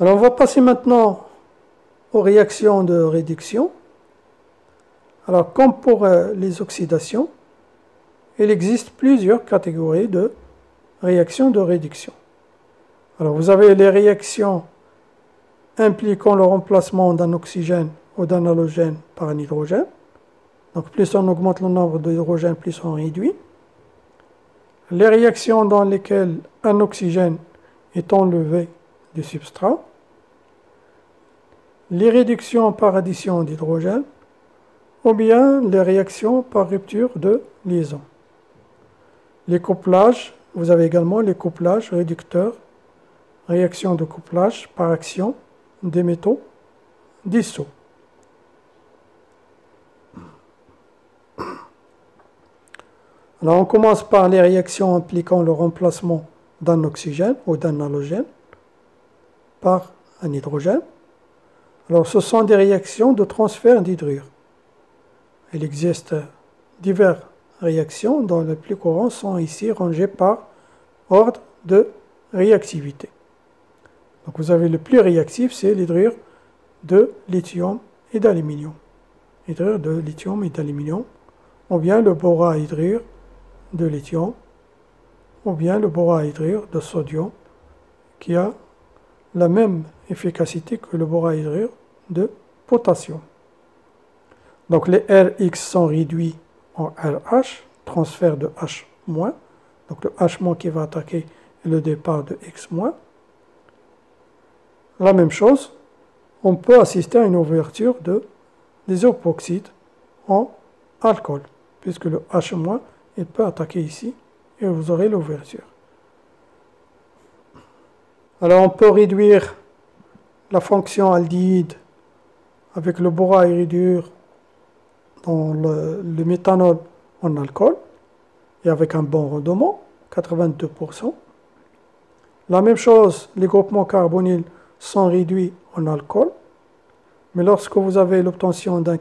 Alors on va passer maintenant aux réactions de réduction. Alors comme pour euh, les oxydations, il existe plusieurs catégories de réactions de réduction. Alors vous avez les réactions impliquant le remplacement d'un oxygène ou d'un halogène par un hydrogène. Donc plus on augmente le nombre d'hydrogènes, plus on réduit. Les réactions dans lesquelles un oxygène est enlevé du substrat. Les réductions par addition d'hydrogène ou bien les réactions par rupture de liaison. Les couplages, vous avez également les couplages réducteurs, réactions de couplage par action des métaux dissous. Alors on commence par les réactions impliquant le remplacement d'un oxygène ou d'un halogène par un hydrogène. Alors ce sont des réactions de transfert d'hydrure. Il existe diverses réactions dont les plus courantes sont ici rangées par ordre de réactivité. Donc vous avez le plus réactif, c'est l'hydrure de lithium et d'aluminium. Hydrure de lithium et d'aluminium, ou bien le borahydrure de lithium, ou bien le borahydrure de sodium, qui a la même efficacité que le borahydrure de potassium. Donc les Rx sont réduits en RH, transfert de H-. Donc le H- qui va attaquer le départ de X-. La même chose, on peut assister à une ouverture de, des epoxydes en alcool, puisque le H- il peut attaquer ici et vous aurez l'ouverture. Alors on peut réduire la fonction aldéhyde avec le borahydrure dans le, méthanol en alcool et avec un bon rendement, 82%. La même chose, les groupements carbonyles sont réduits en alcool, mais lorsque vous avez l'obtention d'un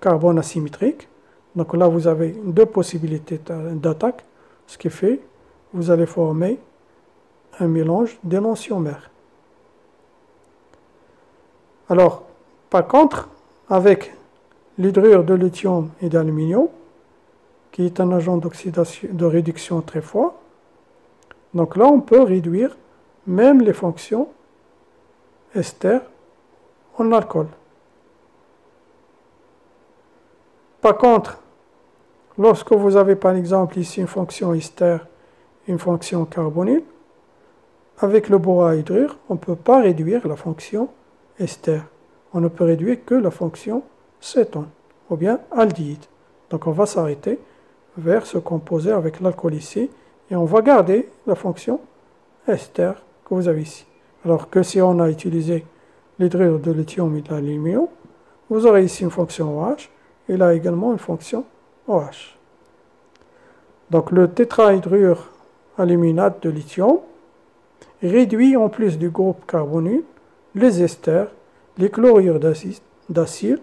carbone asymétrique, donc là vous avez deux possibilités d'attaque, ce qui fait vous allez former un mélange d'énantiomères. Alors, par contre, avec l'hydrure de lithium et d'aluminium, qui est un agent d'oxydation, de réduction très fort, donc là on peut réduire même les fonctions ester en alcool. Par contre, lorsque vous avez par exemple ici une fonction ester une fonction carbonyle, avec le borahydrure, on ne peut pas réduire la fonction ester. On ne peut réduire que la fonction cétone, ou bien aldéhyde. Donc on va s'arrêter vers ce composé avec l'alcool ici, et on va garder la fonction ester que vous avez ici. Alors que si on a utilisé l'hydrure de lithium et de l'aluminium, vous aurez ici une fonction OH, et là également une fonction OH. Donc le tétrahydrure aluminate de lithium réduit en plus du groupe carbonyle les esters, les chlorures d'acide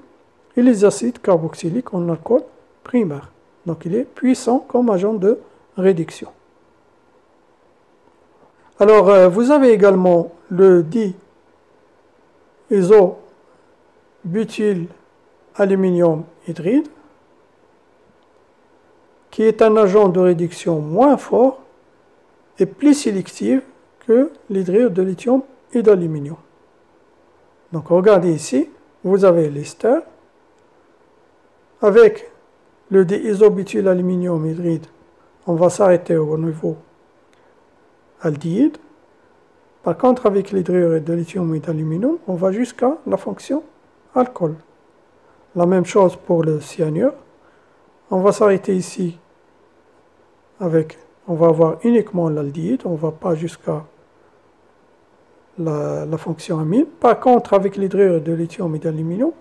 et les acides carboxyliques en alcool primaire. Donc il est puissant comme agent de réduction. Alors euh, vous avez également le di-isobutyl aluminium hydride qui est un agent de réduction moins fort et plus sélectif que l'hydrure de lithium et d'aluminium. Donc regardez ici, vous avez l'ester avec le diisobutyl aluminium hydride. On va s'arrêter au niveau aldéhyde. Par contre, avec l'hydrure de lithium et d'aluminium, on va jusqu'à la fonction alcool. La même chose pour le cyanure. On va s'arrêter ici avec, on va avoir uniquement l'aldéhyde, on ne va pas jusqu'à la, fonction amine. Par contre, avec l'hydrure de lithium et d'aluminium,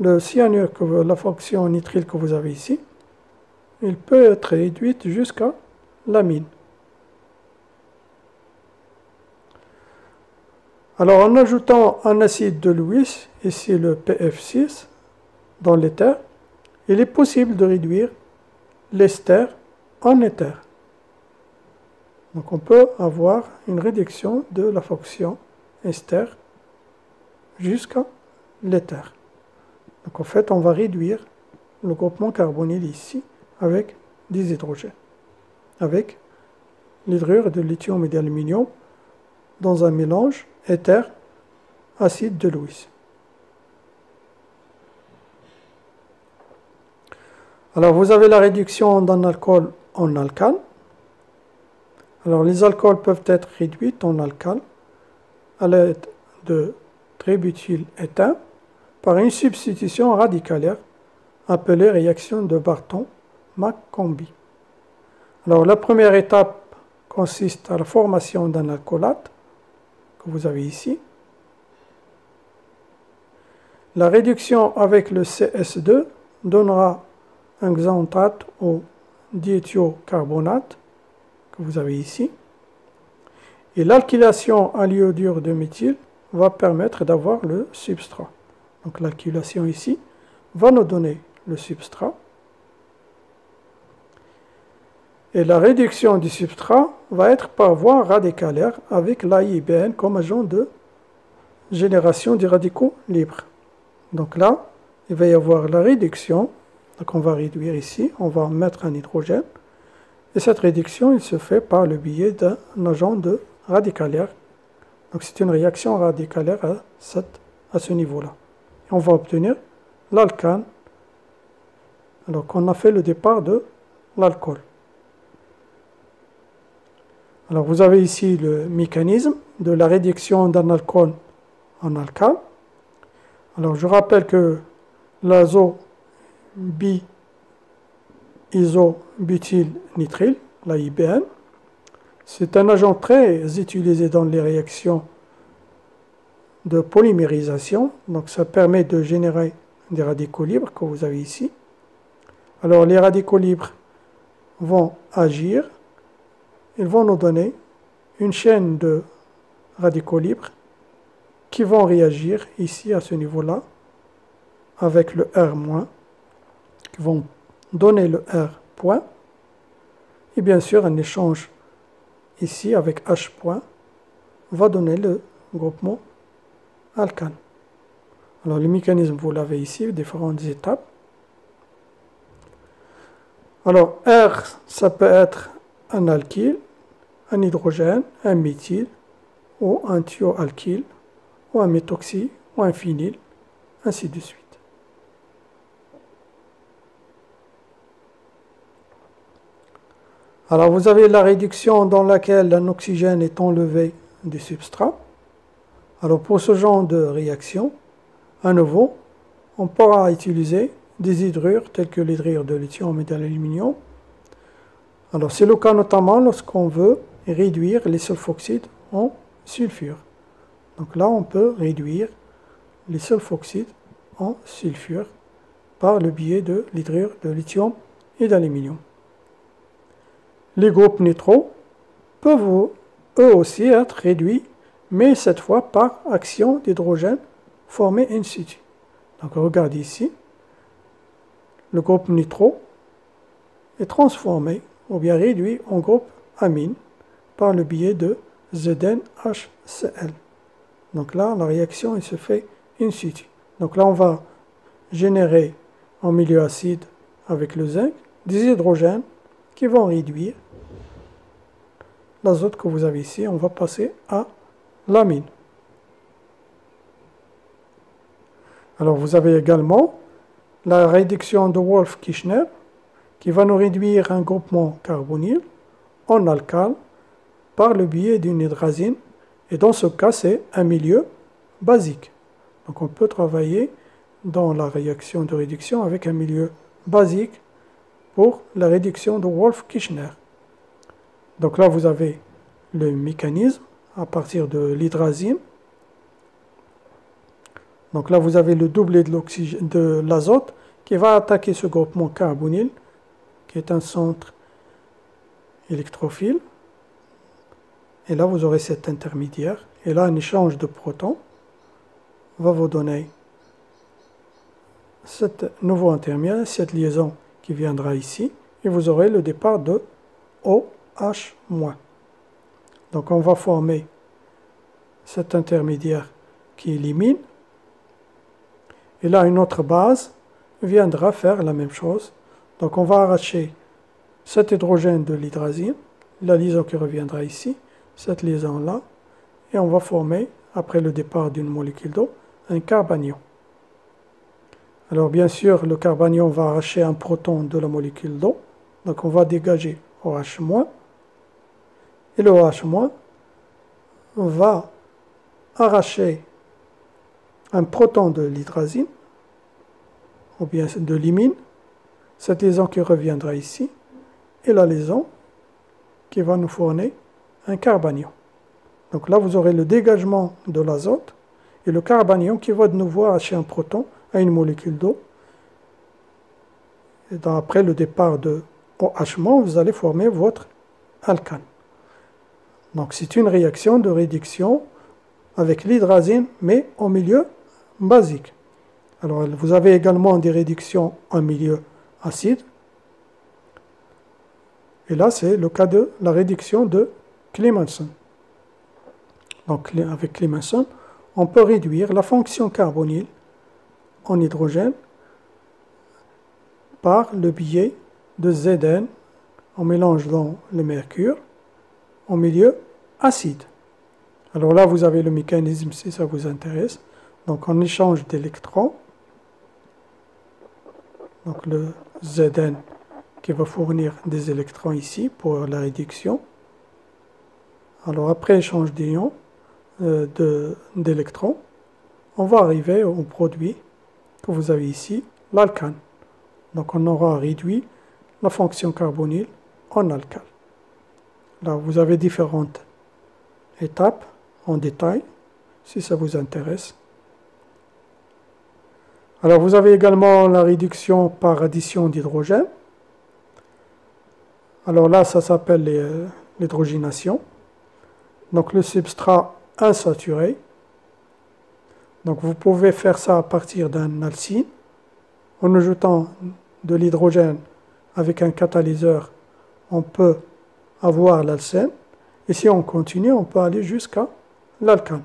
le cyanure, la fonction nitrile que vous avez ici, il peut être réduite jusqu'à l'amine. Alors en ajoutant un acide de Lewis, ici le PF6, dans l'éther, il est possible de réduire l'ester en éther. Donc on peut avoir une réduction de la fonction ester jusqu'à l'éther. Donc en fait, on va réduire le groupement carbonyl ici avec des hydrogènes, avec l'hydrure de lithium et d'aluminium dans un mélange éther acide de Lewis. Alors vous avez la réduction d'un alcool en alcane. Alors les alcools peuvent être réduits en alcane à l'aide de tributyl éteint par une substitution radicalaire appelée réaction de Barton-McCombie. Alors la première étape consiste à la formation d'un alcoolate que vous avez ici. La réduction avec le CS2 donnera un xanthate au diéthiocarbonate que vous avez ici. Et l'alkylation à l'iodure de méthyle va permettre d'avoir le substrat. Donc l'alkylation ici va nous donner le substrat. Et la réduction du substrat va être par voie radicalaire avec l'AIBN comme agent de génération des radicaux libres. Donc là, il va y avoir la réduction. Donc on va réduire ici, on va mettre un hydrogène. Et cette réduction, il se fait par le biais d'un agent de radicalaire. Donc c'est une réaction radicalaire à, ce niveau-là. On va obtenir l'alcane alors qu'on a fait le départ de l'alcool. Alors vous avez ici le mécanisme de la réduction d'un alcool en alcane. Alors je rappelle que l'azo bi isobutylnitrile, la IBN, c'est un agent très utilisé dans les réactions de polymérisation. Donc ça permet de générer des radicaux libres que vous avez ici. Alors les radicaux libres vont agir ils vont nous donner une chaîne de radicaux libres qui vont réagir ici à ce niveau-là avec le R-, qui vont donner le R point, et bien sûr un échange ici avec H point va donner le groupement alcane. Alors le mécanisme, vous l'avez ici, différentes étapes. Alors R, ça peut être un alkyle, un hydrogène, un méthyle, ou un thioalkyle, ou un méthoxy, ou un phényl, ainsi de suite. Alors vous avez la réduction dans laquelle un oxygène est enlevé du substrat. Alors pour ce genre de réaction, à nouveau, on pourra utiliser des hydrures telles que l'hydrure de lithium et de l'aluminium alors c'est le cas notamment lorsqu'on veut réduire les sulfoxydes en sulfure. Donc là on peut réduire les sulfoxydes en sulfure par le biais de l'hydrure de lithium et d'aluminium. Les groupes nitro peuvent eux aussi être réduits, mais cette fois par action d'hydrogène formé in situ. Donc regardez ici, le groupe nitro est transformé ou bien réduit en groupe amine par le biais de ZnHCl. Donc là, la réaction se fait in situ. Donc là, on va générer en milieu acide avec le zinc des hydrogènes qui vont réduire l'azote que vous avez ici. On va passer à l'amine. Alors vous avez également la réduction de Wolff-Kirchner qui va nous réduire un groupement carbonyl en alcane par le biais d'une hydrazine. Et dans ce cas, c'est un milieu basique. Donc on peut travailler dans la réaction de réduction avec un milieu basique pour la réduction de Wolff-Kirchner. Donc là, vous avez le mécanisme à partir de l'hydrazine. Donc là, vous avez le doublé de l'azote qui va attaquer ce groupement carbonyl qui est un centre électrophile. Et là, vous aurez cet intermédiaire. Et là, un échange de protons va vous donner ce nouveau intermédiaire, cette liaison qui viendra ici. Et vous aurez le départ de OH-. Donc on va former cet intermédiaire qui élimine. Et là, une autre base viendra faire la même chose. Donc on va arracher cet hydrogène de l'hydrazine, la liaison qui reviendra ici, cette liaison-là, et on va former, après le départ d'une molécule d'eau, un carbanion. Alors bien sûr, le carbanion va arracher un proton de la molécule d'eau, donc on va dégager OH-, et le OH- va arracher un proton de l'hydrazine, ou bien de l'imine, cette liaison qui reviendra ici, et la liaison qui va nous fournir un carbanion. Donc là, vous aurez le dégagement de l'azote et le carbanion qui va de nouveau arracher un proton à une molécule d'eau. Et après le départ de OH-, vous allez former votre alcane. Donc c'est une réaction de réduction avec l'hydrazine, mais en milieu basique. Alors vous avez également des réductions en milieu acide. Et là, c'est le cas de la réduction de Clemenson. Donc avec Clemenson, on peut réduire la fonction carbonyle en hydrogène par le biais de Zn en mélangeant le mercure en milieu acide. Alors là, vous avez le mécanisme si ça vous intéresse. Donc on échange d'électrons. Donc le Zn qui va fournir des électrons ici pour la réduction. Alors après échange d'ions, euh, d'électrons, on va arriver au produit que vous avez ici, l'alcane. Donc on aura réduit la fonction carbonyle en alcane. Vous avez différentes étapes en détail, si ça vous intéresse. Alors vous avez également la réduction par addition d'hydrogène. Alors là, ça s'appelle l'hydrogénation. Donc le substrat insaturé. Donc vous pouvez faire ça à partir d'un alcine en ajoutant de l'hydrogène avec un catalyseur. On peut avoir l'alcène. Et si on continue, on peut aller jusqu'à l'alcane.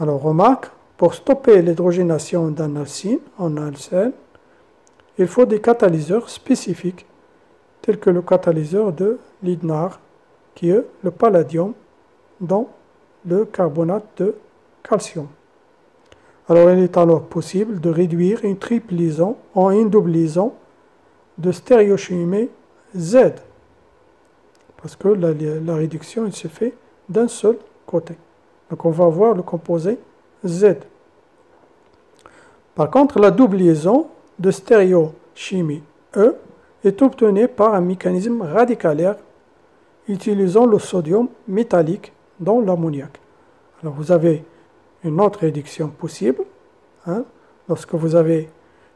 Alors remarque, pour stopper l'hydrogénation d'un alcine en alcène, il faut des catalyseurs spécifiques, tels que le catalyseur de Lidnar, qui est le palladium dans le carbonate de calcium. Alors il est alors possible de réduire une triple liaison en une double liaison de stéréochimie Z. Parce que la, réduction se fait d'un seul côté. Donc on va avoir le composé Z. Par contre, la double liaison de stéréochimie E est obtenue par un mécanisme radicalaire utilisant le sodium métallique dans l'ammoniac. Alors vous avez une autre réduction possible hein, lorsque vous avez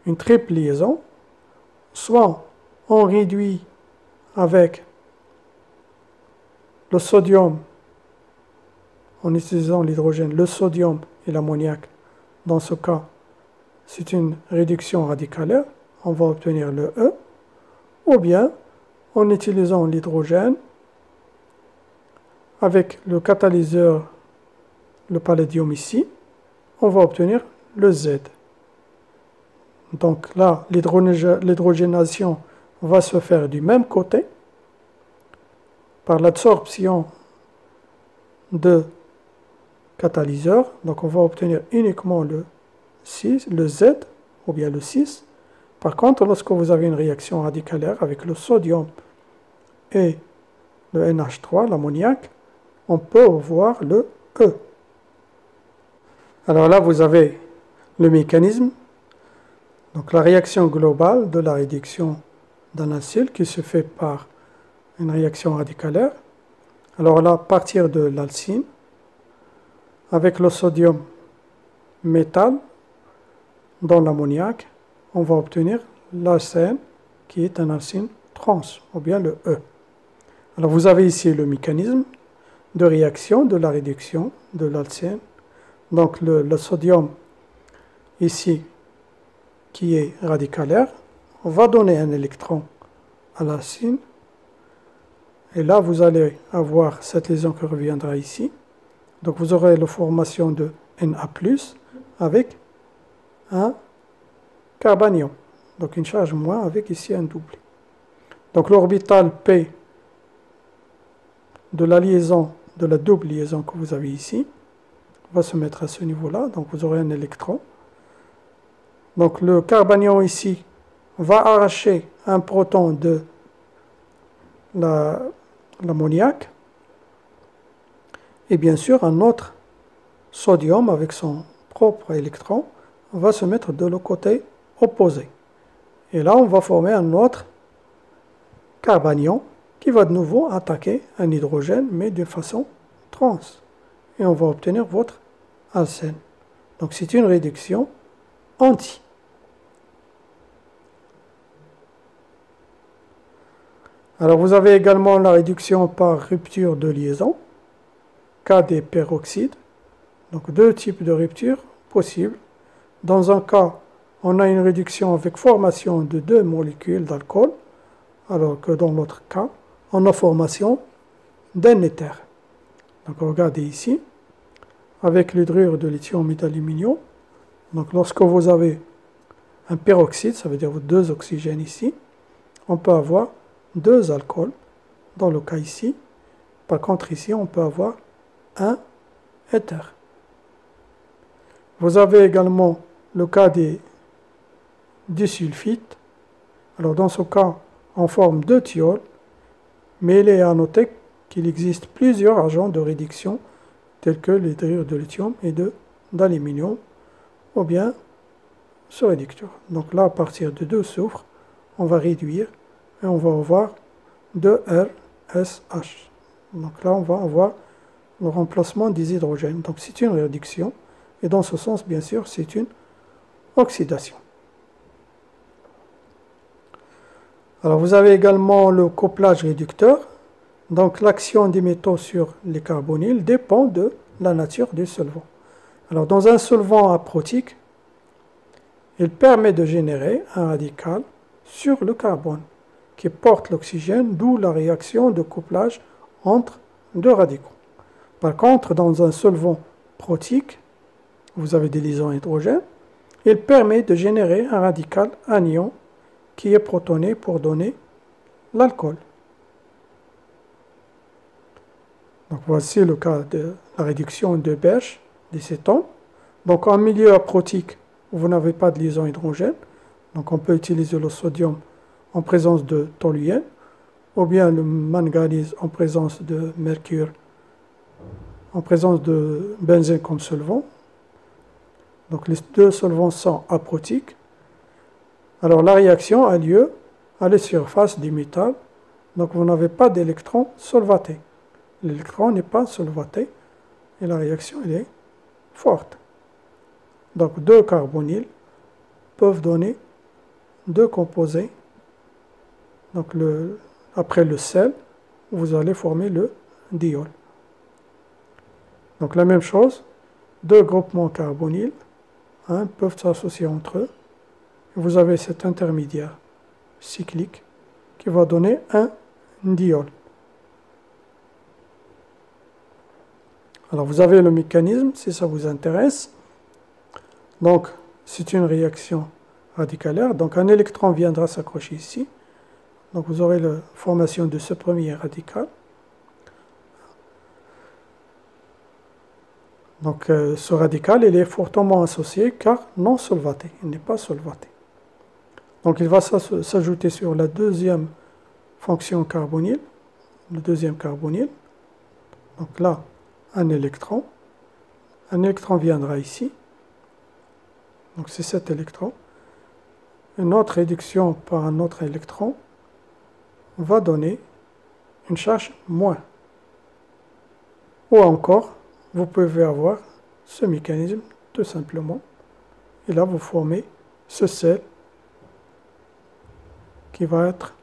une triple liaison. Soit on réduit avec le sodium en utilisant l'hydrogène, le sodium et l'ammoniac. Dans ce cas, c'est une réduction radicalaire. On va obtenir le E. Ou bien en utilisant l'hydrogène avec le catalyseur, le palladium ici, on va obtenir le Z. Donc là, l'hydrogénation va se faire du même côté par l'absorption de catalyseur. Donc on va obtenir uniquement le 6, le Z ou bien le 6. Par contre, lorsque vous avez une réaction radicalaire avec le sodium et le NH3, l'ammoniac, on peut voir le E. Alors là, vous avez le mécanisme, donc la réaction globale de la réduction d'un acide qui se fait par une réaction radicalaire. Alors là, à partir de l'alcine, avec le sodium métal dans l'ammoniac, on va obtenir l'alcène qui est un alcine trans, ou bien le E. Alors vous avez ici le mécanisme de réaction de la réduction de l'alcène. Donc le, sodium ici qui est radicalaire va donner un électron à l'alcine Et là, vous allez avoir cette liaison qui reviendra ici. Donc vous aurez la formation de Na+, avec un carbanion. Donc une charge moins avec ici un double. Donc l'orbital P de la liaison, de la double liaison que vous avez ici, va se mettre à ce niveau-là. Donc vous aurez un électron. Donc le carbanion ici va arracher un proton de l'ammoniac. et bien sûr, un autre sodium avec son propre électron va se mettre de l'autre côté opposé. Et là, on va former un autre carbanion qui va de nouveau attaquer un hydrogène, mais de façon trans. Et on va obtenir votre alcène. Donc c'est une réduction anti. Alors vous avez également la réduction par rupture de liaison, cas des peroxydes. Donc deux types de ruptures possibles. Dans un cas, on a une réduction avec formation de deux molécules d'alcool, alors que dans l'autre cas, on a formation d'un éther. Donc regardez ici, avec l'hydrure de lithium et d'aluminium. Donc lorsque vous avez un peroxyde, ça veut dire deux oxygènes ici, on peut avoir deux alcools, dans le cas ici. Par contre, ici, on peut avoir un éther. Vous avez également le cas des disulfites. Alors, dans ce cas, on forme deux thiols, mais il est à noter qu'il existe plusieurs agents de réduction, tels que les de lithium et d'aluminium, ou bien ce réducteur. Donc là, à partir de deux soufres, on va réduire et on va avoir 2RSH. Donc là, on va avoir le remplacement des hydrogènes. Donc c'est une réduction, et dans ce sens, bien sûr, c'est une oxydation. Alors vous avez également le couplage réducteur. Donc l'action des métaux sur les carbonyles dépend de la nature du solvant. Alors dans un solvant aprotique, il permet de générer un radical sur le carbone qui porte l'oxygène, d'où la réaction de couplage entre deux radicaux. Par contre, dans un solvant protique, vous avez des liaisons hydrogène, il permet de générer un radical anion qui est protoné pour donner l'alcool. Donc voici le cas de la réduction de Berge, des cétones. Donc en milieu aprotique, vous n'avez pas de liaison hydrogène, donc on peut utiliser le sodium en présence de toluène, ou bien le manganèse en présence de mercure, en présence de benzène comme solvant. Donc les deux solvants sont aprotiques. Alors la réaction a lieu à la surface du métal, donc vous n'avez pas d'électron solvaté. L'électron n'est pas solvaté et la réaction est forte. Donc deux carbonyles peuvent donner deux composés donc après le sel, vous allez former le diol. Donc la même chose, deux groupements carbonyles hein, peuvent s'associer entre eux. Vous avez cet intermédiaire cyclique qui va donner un diol. Alors vous avez le mécanisme si ça vous intéresse. Donc c'est une réaction radicalaire. Donc un électron viendra s'accrocher ici. Donc vous aurez la formation de ce premier radical. Donc euh, ce radical, il est fortement associé car non solvaté, il n'est pas solvaté. Donc il va s'ajouter sur la deuxième fonction carbonyle, le deuxième carbonyle. Donc là, un électron. Un électron viendra ici. Donc c'est cet électron. Une autre réduction par un autre électron va donner une charge moins. Ou encore, vous pouvez avoir ce mécanisme tout simplement. Et là, vous formez ce sel qui va être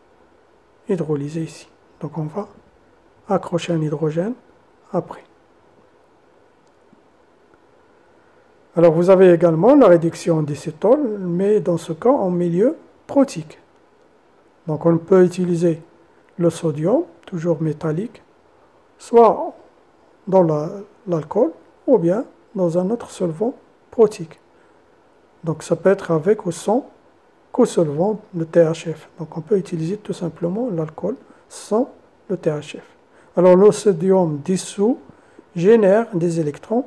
hydrolysé ici. Donc on va accrocher un hydrogène après. Alors vous avez également la réduction des mais dans ce cas en milieu protique. Donc on peut utiliser le sodium, toujours métallique, soit dans l'alcool ou bien dans un autre solvant protique. Donc ça peut être avec ou sans co-solvant, le THF. Donc on peut utiliser tout simplement l'alcool sans le THF. Alors le sodium dissous génère des électrons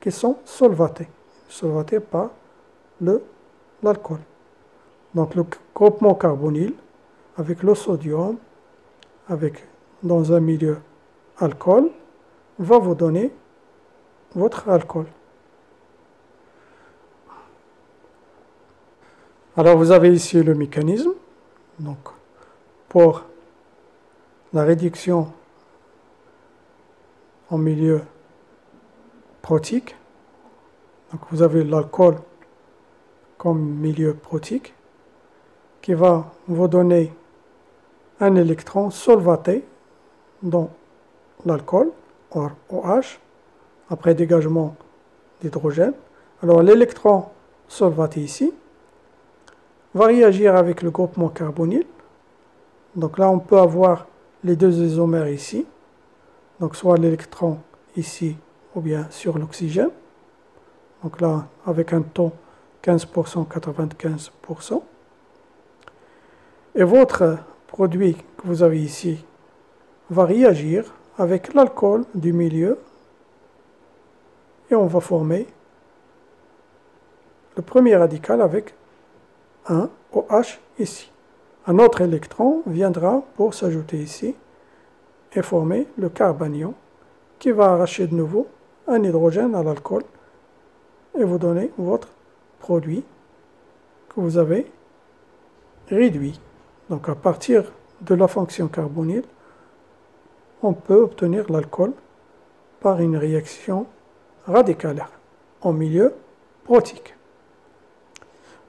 qui sont solvatés, solvatés par l'alcool. Donc le groupement carbonyl avec le sodium, avec dans un milieu alcool, va vous donner votre alcool. Alors vous avez ici le mécanisme. Donc pour la réduction en milieu protique, donc vous avez l'alcool comme milieu protique qui va vous donner un électron solvaté dans l'alcool, OH, après dégagement d'hydrogène. Alors l'électron solvaté ici va réagir avec le groupement carbonyl. Donc là, on peut avoir les deux isomères ici. Donc soit l'électron ici ou bien sur l'oxygène. Donc là, avec un taux 15%, 95%. Et votre produit que vous avez ici va réagir avec l'alcool du milieu et on va former le premier radical avec un OH ici. Un autre électron viendra pour s'ajouter ici et former le carbanion qui va arracher de nouveau un hydrogène à l'alcool et vous donner votre produit que vous avez réduit. Donc à partir de la fonction carbonyl, on peut obtenir l'alcool par une réaction radicalaire en milieu protique.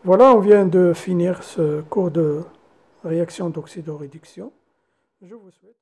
Voilà, on vient de finir ce cours de réaction d'oxydoréduction. Je vous souhaite